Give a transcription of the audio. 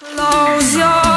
Close your